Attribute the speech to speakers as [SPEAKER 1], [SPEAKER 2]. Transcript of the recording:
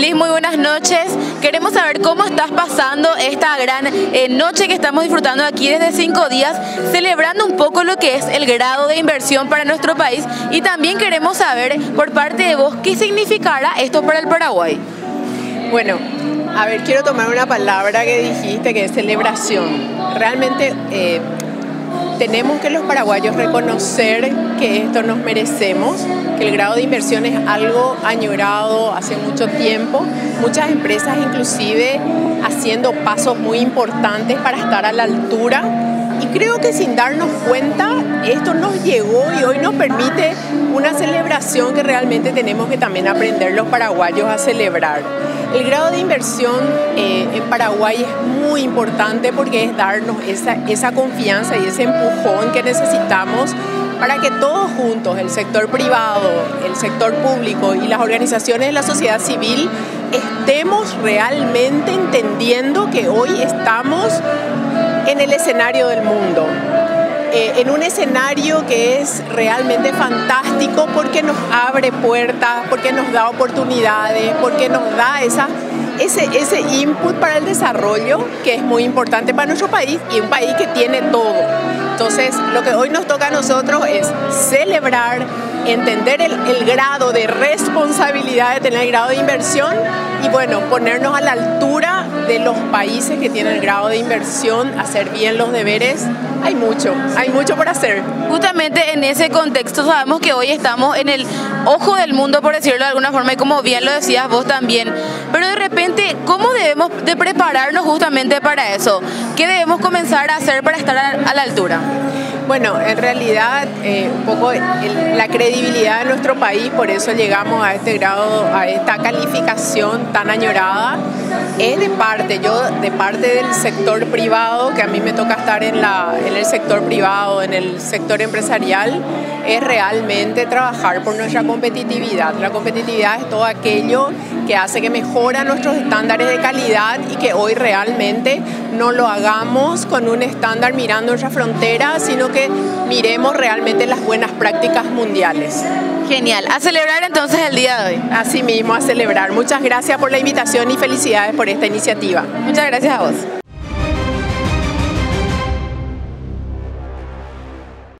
[SPEAKER 1] Liz, muy buenas noches. Queremos saber cómo estás pasando esta gran eh, noche que estamos disfrutando aquí desde cinco días, celebrando un poco lo que es el grado de inversión para nuestro país y también queremos saber por parte de vos qué significará esto para el Paraguay.
[SPEAKER 2] Bueno, a ver, quiero tomar una palabra que dijiste que es celebración. Realmente eh, tenemos que los paraguayos reconocer que esto nos merecemos, que el grado de inversión es algo añorado hace mucho tiempo. Muchas empresas inclusive haciendo pasos muy importantes para estar a la altura. Creo que sin darnos cuenta, esto nos llegó y hoy nos permite una celebración que realmente tenemos que también aprender los paraguayos a celebrar. El grado de inversión eh, en Paraguay es muy importante porque es darnos esa, esa confianza y ese empujón que necesitamos para que todos juntos, el sector privado, el sector público y las organizaciones de la sociedad civil, estemos realmente entendiendo que hoy estamos en el escenario del mundo. Eh, en un escenario que es realmente fantástico porque nos abre puertas, porque nos da oportunidades, porque nos da esa, ese, ese input para el desarrollo que es muy importante para nuestro país y un país que tiene todo. Entonces, lo que hoy nos toca a nosotros es celebrar, entender el, el grado de responsabilidad de tener el grado de inversión y bueno, ponernos a la altura de los países que tienen el grado de inversión, hacer bien los deberes, hay mucho, hay mucho por hacer.
[SPEAKER 1] Justamente en ese contexto sabemos que hoy estamos en el ojo del mundo, por decirlo de alguna forma, y como bien lo decías vos también, pero de repente, ¿cómo debemos de prepararnos justamente para eso? ¿Qué debemos comenzar a hacer para estar a la altura?
[SPEAKER 2] Bueno, en realidad eh, un poco la credibilidad de nuestro país, por eso llegamos a este grado, a esta calificación tan añorada, es de parte, yo de parte del sector privado, que a mí me toca estar en, la, en el sector privado, en el sector empresarial, es realmente trabajar por nuestra competitividad. La competitividad es todo aquello que hace que mejora nuestros estándares de calidad y que hoy realmente no lo hagamos con un estándar mirando nuestra frontera, sino que miremos realmente las buenas prácticas mundiales.
[SPEAKER 1] Genial. A celebrar entonces el día de hoy.
[SPEAKER 2] Así mismo, a celebrar. Muchas gracias por la invitación y felicidades por esta iniciativa.
[SPEAKER 1] Muchas gracias a vos.